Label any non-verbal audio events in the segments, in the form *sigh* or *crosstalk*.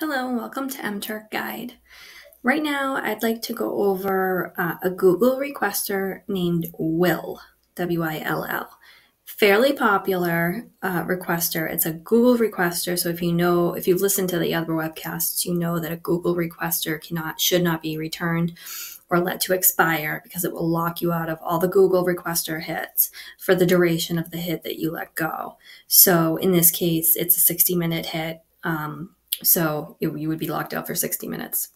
Hello and welcome to MTurk Guide. Right now, I'd like to go over uh, a Google requester named Will, W-I-L-L. Fairly popular uh, requester. It's a Google requester, so if you know, if you've listened to the other webcasts, you know that a Google requester cannot, should not be returned or let to expire because it will lock you out of all the Google requester hits for the duration of the hit that you let go. So in this case, it's a 60 minute hit. Um, so it, you would be locked out for 60 minutes.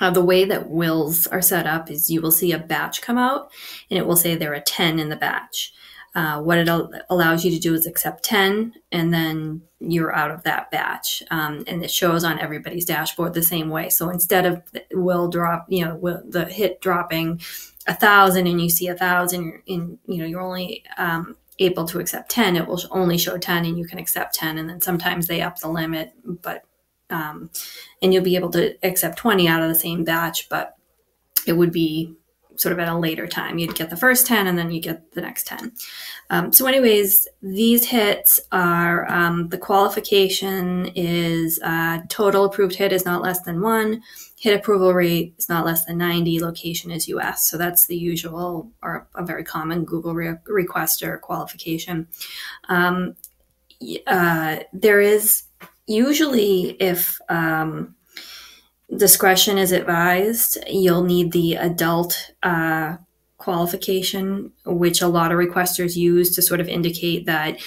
Uh, the way that wills are set up is you will see a batch come out and it will say there are 10 in the batch. Uh, what it al- allows you to do is accept 10 and then you're out of that batch. Um, and it shows on everybody's dashboard the same way. So instead of will drop, you know, will, the hit dropping a thousand and you see a thousand you know, you're only um, able to accept 10, it will only show 10 and you can accept 10. And then sometimes they up the limit, but um, and you'll be able to accept 20 out of the same batch, but it would be sort of at a later time. You'd get the first 10 and then you get the next 10. Um, so, anyways, these hits are um, the qualification is uh, total approved hit is not less than one, hit approval rate is not less than 90, location is US. So, that's the usual or a very common Google re- requester qualification. Um, uh, there is usually if um, discretion is advised, you'll need the adult uh, qualification, which a lot of requesters use to sort of indicate that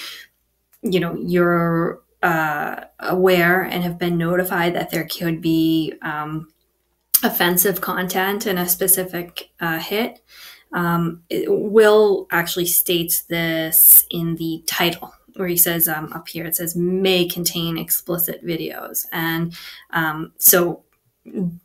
you know you're uh, aware and have been notified that there could be um, offensive content in a specific uh, hit. Um, Will actually states this in the title where he says um, up here, it says may contain explicit videos. And um, so,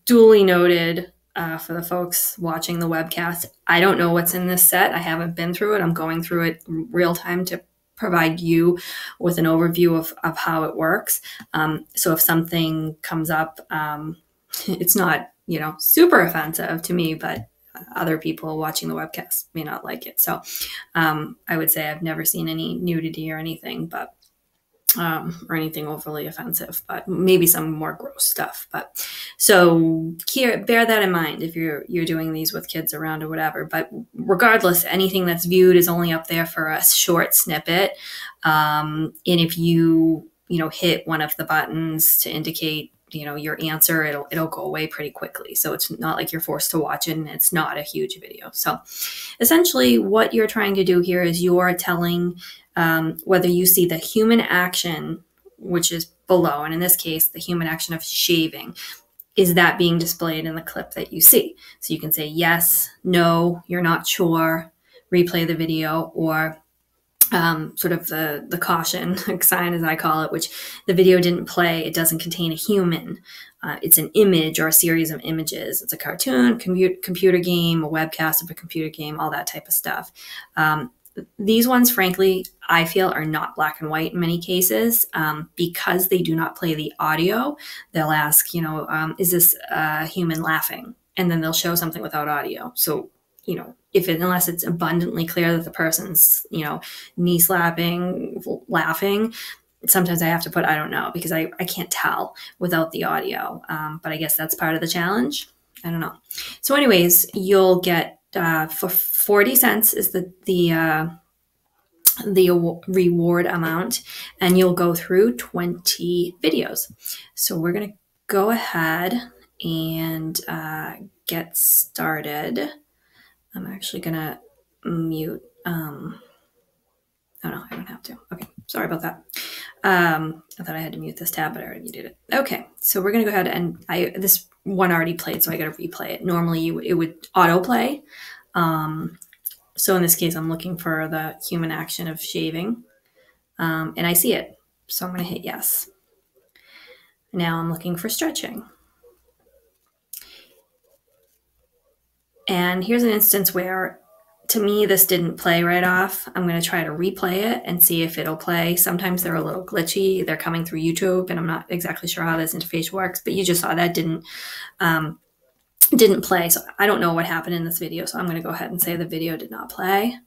duly noted uh, for the folks watching the webcast, I don't know what's in this set. I haven't been through it. I'm going through it real time to provide you with an overview of, of how it works. Um, so, if something comes up, um, *laughs* it's not, you know, super offensive to me, but other people watching the webcast may not like it. So um, I would say I've never seen any nudity or anything, but um, or anything overly offensive, but maybe some more gross stuff. But so here, bear that in mind if you're you're doing these with kids around or whatever. But regardless, anything that's viewed is only up there for a short snippet. Um, and if you you know hit one of the buttons to indicate you know your answer it'll it'll go away pretty quickly. So it's not like you're forced to watch it and it's not a huge video. So essentially what you're trying to do here is you're telling um, whether you see the human action which is below and in this case the human action of shaving is that being displayed in the clip that you see. So you can say yes no you're not sure replay the video or um, sort of the the caution *laughs* sign, as I call it, which the video didn't play. It doesn't contain a human. Uh, it's an image or a series of images. It's a cartoon, computer computer game, a webcast of a computer game, all that type of stuff. Um, these ones, frankly, I feel are not black and white in many cases um, because they do not play the audio. They'll ask, you know, um, is this a human laughing? And then they'll show something without audio. So you know, if it, unless it's abundantly clear that the person's, you know, knee slapping, laughing, sometimes I have to put, I don't know, because I, I can't tell without the audio. Um, but I guess that's part of the challenge. I don't know. So, anyways, you'll get uh, for 40 cents is the, the, uh, the reward amount and you'll go through 20 videos. So we're going to go ahead and uh, get started. I'm actually gonna mute. Um, oh no, I don't have to. Okay, sorry about that. Um, I thought I had to mute this tab, but I already muted it. Okay, so we're gonna go ahead and I this one already played, so I gotta replay it. Normally, you, it would autoplay. Um, so in this case, I'm looking for the human action of shaving, um, and I see it. So I'm gonna hit yes. Now I'm looking for stretching. And here's an instance where to me this didn't play right off. I'm going to try to replay it and see if it'll play. Sometimes they're a little glitchy. They're coming through YouTube and I'm not exactly sure how this interface works, but you just saw that didn't um, didn't play. So I don't know what happened in this video. So I'm going to go ahead and say the video did not play.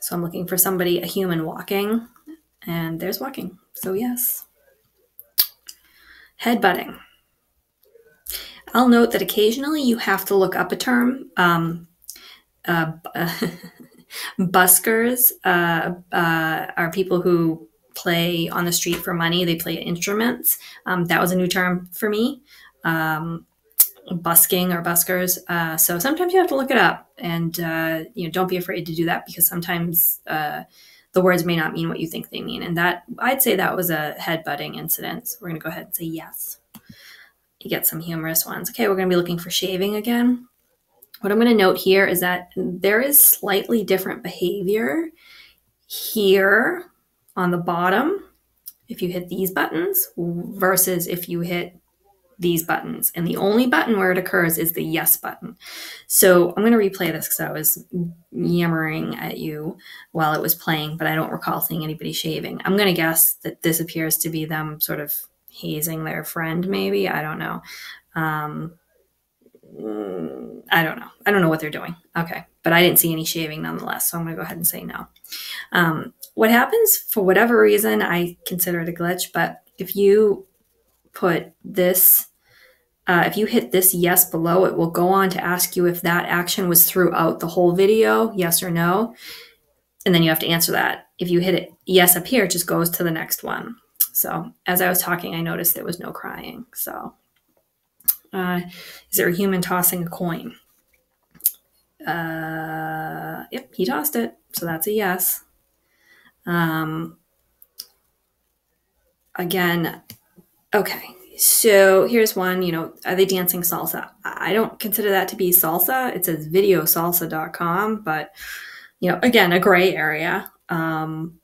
So I'm looking for somebody, a human walking, and there's walking. So yes. Headbutting. I'll note that occasionally you have to look up a term. Um, uh, *laughs* buskers uh, uh, are people who play on the street for money. They play instruments. Um, that was a new term for me. Um, busking or buskers. Uh, so sometimes you have to look it up, and uh, you know, don't be afraid to do that because sometimes uh, the words may not mean what you think they mean. And that I'd say that was a headbutting incident. So we're gonna go ahead and say yes. You get some humorous ones. Okay, we're gonna be looking for shaving again. What I'm going to note here is that there is slightly different behavior here on the bottom if you hit these buttons versus if you hit these buttons. And the only button where it occurs is the yes button. So I'm going to replay this because I was yammering at you while it was playing, but I don't recall seeing anybody shaving. I'm going to guess that this appears to be them sort of hazing their friend, maybe. I don't know. Um, mm, I don't know. I don't know what they're doing. Okay. But I didn't see any shaving nonetheless. So I'm going to go ahead and say no. Um, what happens for whatever reason, I consider it a glitch, but if you put this, uh, if you hit this yes below, it will go on to ask you if that action was throughout the whole video, yes or no. And then you have to answer that. If you hit it yes up here, it just goes to the next one. So as I was talking, I noticed there was no crying. So uh, is there a human tossing a coin? Uh, yep, he tossed it. So that's a yes. Um, again, okay. So here's one, you know, are they dancing salsa? I don't consider that to be salsa. It says videosalsa.com, but, you know, again, a gray area. Um,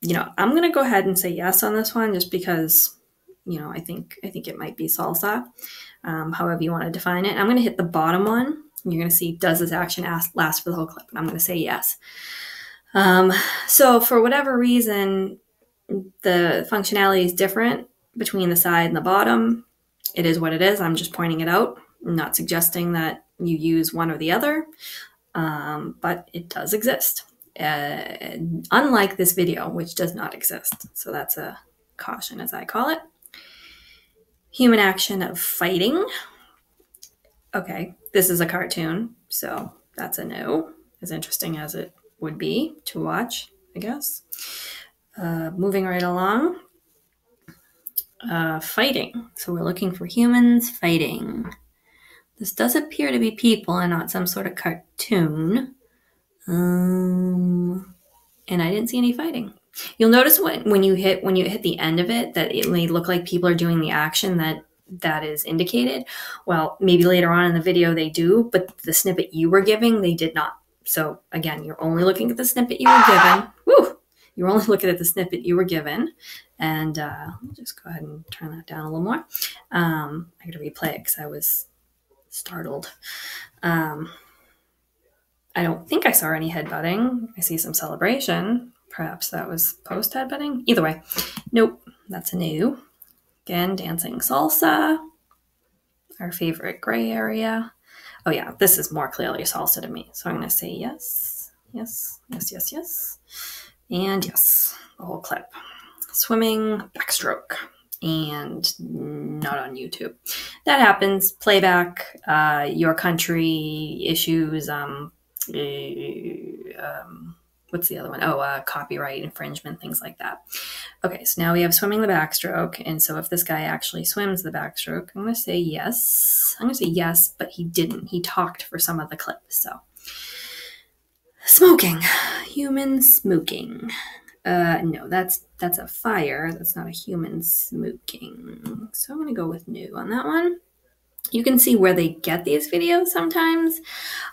you know, I'm going to go ahead and say yes on this one just because, you know, I think, I think it might be salsa, um, however you want to define it. I'm going to hit the bottom one. You're going to see, does this action last for the whole clip? And I'm going to say yes. Um, so for whatever reason, the functionality is different between the side and the bottom. It is what it is. I'm just pointing it out. I'm not suggesting that you use one or the other, um, but it does exist. Uh, unlike this video, which does not exist. So that's a caution, as I call it. Human action of fighting. Okay, this is a cartoon, so that's a no, as interesting as it would be to watch, I guess. Uh, moving right along. Uh, fighting. So we're looking for humans fighting. This does appear to be people and not some sort of cartoon. Um, and I didn't see any fighting. You'll notice when, when you hit when you hit the end of it that it may look like people are doing the action that that is indicated. Well, maybe later on in the video they do, but the snippet you were giving, they did not. So again, you're only looking at the snippet you were given. Woo! You're only looking at the snippet you were given. And uh, will just go ahead and turn that down a little more. Um, I got to replay it because I was startled. Um, I don't think I saw any headbutting. I see some celebration. Perhaps that was post headbutting. Either way, nope, that's a new. Again, dancing salsa, our favorite gray area. Oh yeah, this is more clearly salsa to me. So I'm going to say yes, yes, yes, yes, yes, and yes, the whole clip. Swimming backstroke and not on YouTube. That happens. Playback, uh, your country issues, um, um, what's the other one? Oh, uh, copyright infringement, things like that. Okay, so now we have swimming the backstroke. And so if this guy actually swims the backstroke, I'm going to say yes. I'm going to say yes, but he didn't. He talked for some of the clip. So smoking, human smoking. Uh, no, that's that's a fire. That's not a human smoking. So I'm going to go with new on that one. You can see where they get these videos sometimes.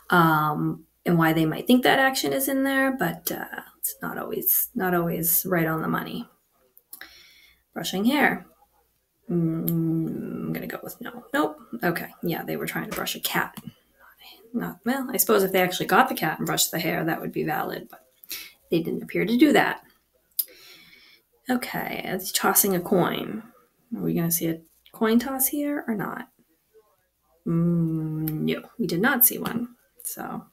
Um, and why they might think that action is in there, but uh, it's not always not always right on the money. Brushing hair. Mm, I'm gonna go with no. Nope. Okay. Yeah, they were trying to brush a cat. Not well. I suppose if they actually got the cat and brushed the hair, that would be valid, but they didn't appear to do that. Okay, it's tossing a coin. Are we gonna see a coin toss here or not? Mm, no, we did not see one. So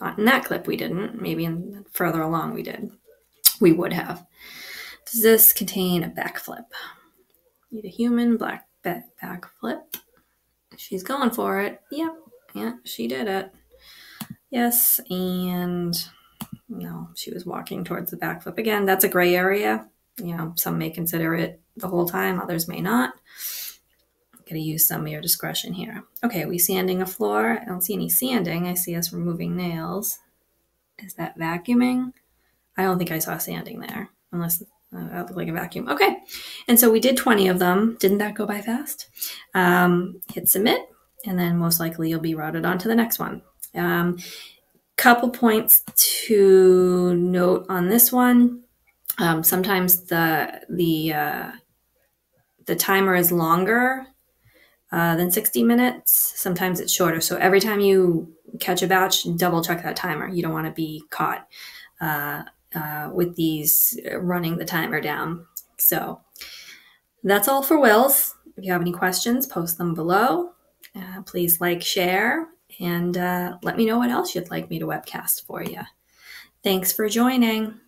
Uh, in that clip, we didn't. Maybe in further along, we did. We would have. Does this contain a backflip? Need a human black back flip. She's going for it. Yep. Yeah, she did it. Yes, and no, she was walking towards the backflip again. That's a gray area. You know, some may consider it the whole time, others may not. Going to use some of your discretion here. Okay, we sanding a floor? I don't see any sanding. I see us removing nails. Is that vacuuming? I don't think I saw sanding there, unless uh, that looked like a vacuum. Okay, and so we did 20 of them. Didn't that go by fast? Um, hit submit, and then most likely you'll be routed on to the next one. Um, couple points to note on this one. Um, sometimes the the uh, the timer is longer uh, than 60 minutes. Sometimes it's shorter. So every time you catch a batch, double check that timer. You don't want to be caught uh, uh, with these running the timer down. So that's all for wills. If you have any questions, post them below. Uh, please like, share, and uh, let me know what else you'd like me to webcast for you. Thanks for joining.